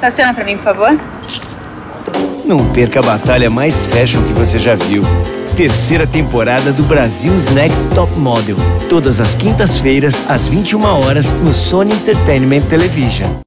Tá Estaciona pra mim, por favor. Não perca a batalha mais fashion que você já viu. Terceira temporada do Brasil's Next Top Model. Todas as quintas-feiras, às 21 horas, no Sony Entertainment Television.